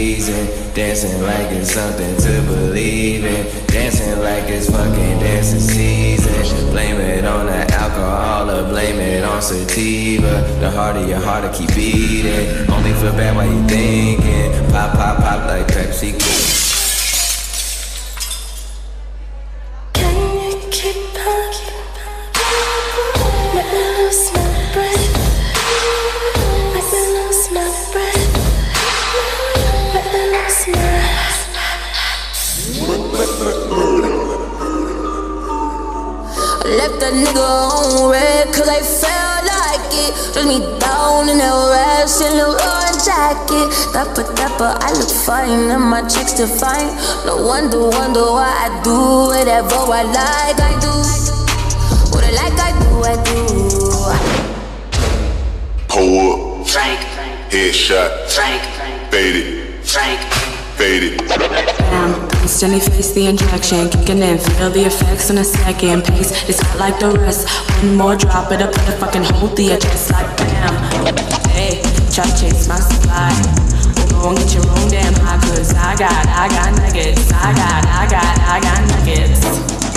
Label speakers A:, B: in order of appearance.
A: Dancing like it's something to believe in. Dancing like it's fucking dancing season. Blame it on the alcohol or blame it on sativa. The harder your heart to keep beating. Only feel bad while you thinking. Pop, pop, pop like Pepsi.
B: Can left that nigga on red cause I felt like it. Dress me down in that rash in the orange jacket. Dapper, dapper, I look fine and my chicks define. No wonder, wonder why I do whatever I like. I do what I like, I do, I do.
C: Pull up,
D: Frank,
C: headshot,
D: Frank,
C: faded,
D: Frank.
C: faded.
E: Bam, instantly face the injection, kicking in, feel the effects on a second pace. It's not like the rest. One more drop, it up in the fucking hold the just like bam. Hey, try to chase my supply. Go and get your own damn high, cause I got, I got nuggets. I got, I got, I got nuggets.